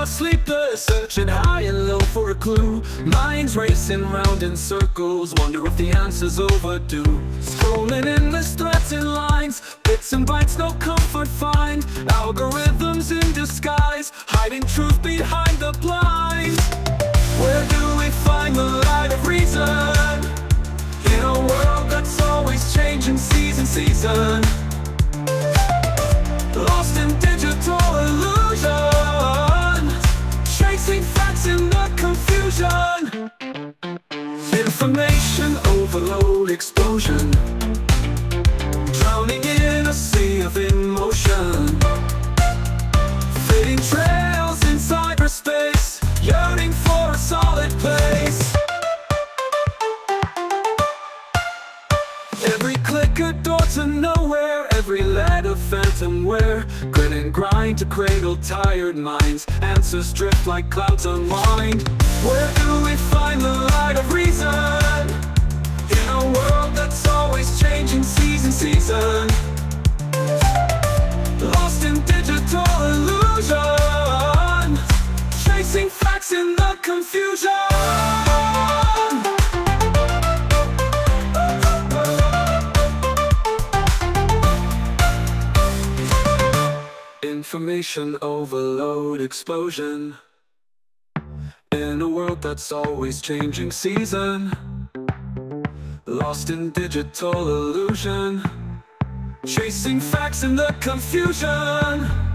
are sleepless, searching high and low for a clue. Minds racing round in circles, wonder if the answer's overdue. Scrolling endless threads and lines, bits and bytes, no comfort find. Algorithms in disguise, hiding truth behind the blinds. Where do we find the light of reason? In a world that's always changing season, season. Facts in the confusion. Information overload explosion. Drowning in a sea of emotion. Fading trails in cyberspace Yearning for a solid place. Every click a door to letter phantom where Grit and grind to cradle tired minds. Answers drift like clouds unwind Where do we find the light of reason? In a world that's always changing season, season. Lost in digital illusion. Chasing facts in the confusion Information overload explosion. In a world that's always changing season. Lost in digital illusion. Chasing facts in the confusion